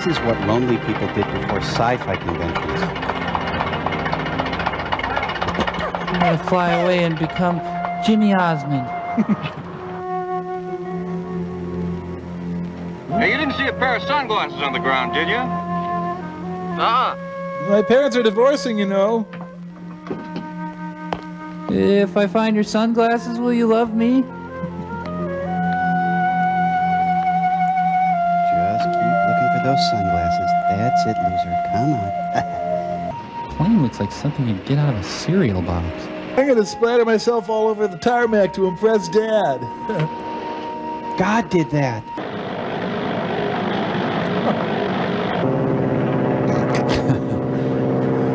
This is what lonely people did before sci-fi conventions. I'm gonna fly away and become Jimmy Osmond. Hey, you didn't see a pair of sunglasses on the ground, did you? Uh-uh. My parents are divorcing, you know. If I find your sunglasses, will you love me? Those sunglasses. That's it, loser. Come on. Plane looks like something you'd get out of a cereal box. I'm gonna splatter myself all over the tarmac to impress Dad. God did that.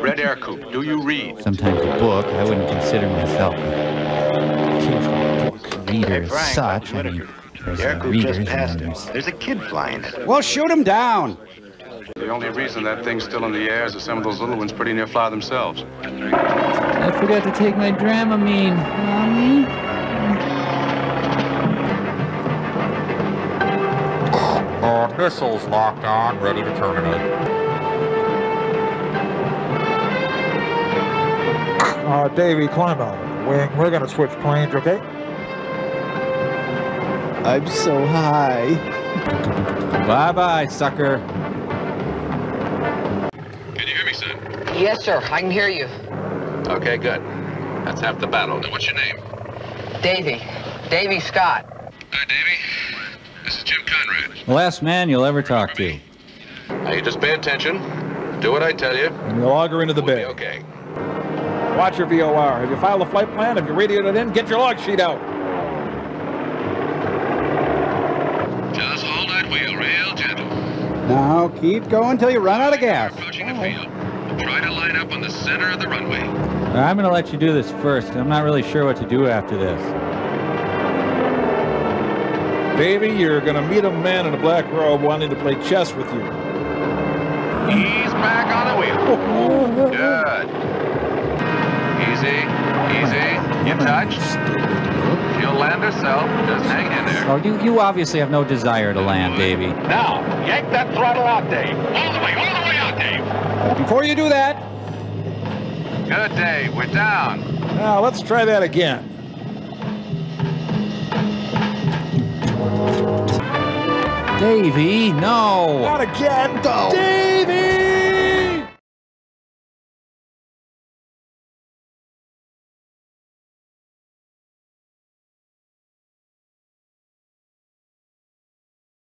Red Ercoupe, do you read? Sometimes a book, I wouldn't consider myself a book reader as such. I mean, there's The aircraft just passed then it. there's There's a kid flying it. Well, shoot him down. The only reason that thing's still in the air is that some of those little ones pretty near fly themselves. I forgot to take my Dramamine. Mommy? Uh, missiles locked on, ready to terminate. Uh, Davey, climb out. Wing, we're gonna switch planes, okay? I'm so high. Bye bye, sucker. Can you hear me, son? Yes, sir. I can hear you. Okay, good. That's half the battle. Now, what's your name? Davey. Davey Scott. Hi, Davey. This is Jim Conrad. The last man you'll ever talk to. Now, you just pay attention. Do what I tell you. And you log her into the We'll bay. okay. Watch your VOR. Have you filed a flight plan? Have you radioed it in? Get your log sheet out. Just hold that wheel real gentle. Now, keep going till you run out of gas. Approaching the field. Try to line up on the center of the runway. I'm gonna let you do this first. I'm not really sure what to do after this. Baby, you're gonna meet a man in a black robe wanting to play chess with you. He's back on the wheel. Good. Easy, easy. You touched. She'll land herself. Just hang in there. Oh, you, you obviously have no desire to land, Davey. Now, yank that throttle out, Dave. All the way, all the way out, Dave. Before you do that, Good, Dave. We're down. now let's try that again. Davey, no! Not again. Davey!